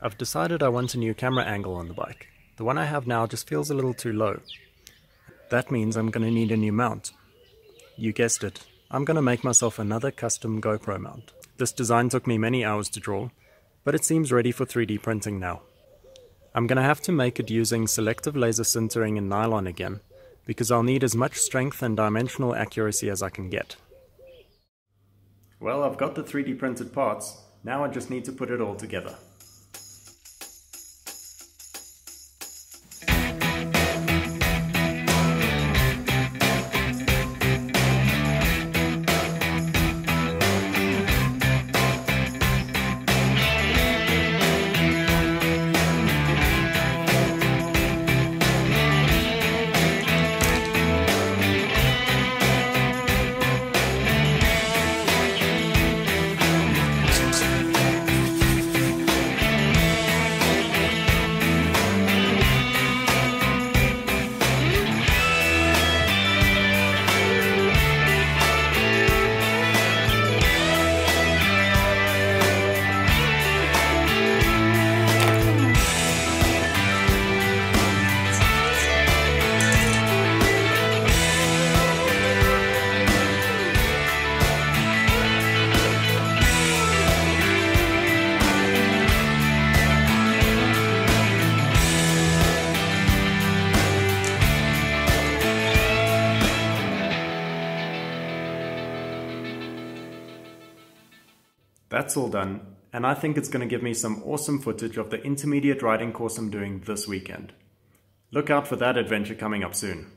I've decided I want a new camera angle on the bike. The one I have now just feels a little too low. That means I'm going to need a new mount. You guessed it, I'm going to make myself another custom GoPro mount. This design took me many hours to draw, but it seems ready for 3D printing now. I'm going to have to make it using selective laser sintering in nylon again, because I'll need as much strength and dimensional accuracy as I can get. Well, I've got the 3D printed parts, now I just need to put it all together. That's all done, and I think it's going to give me some awesome footage of the intermediate riding course I'm doing this weekend. Look out for that adventure coming up soon.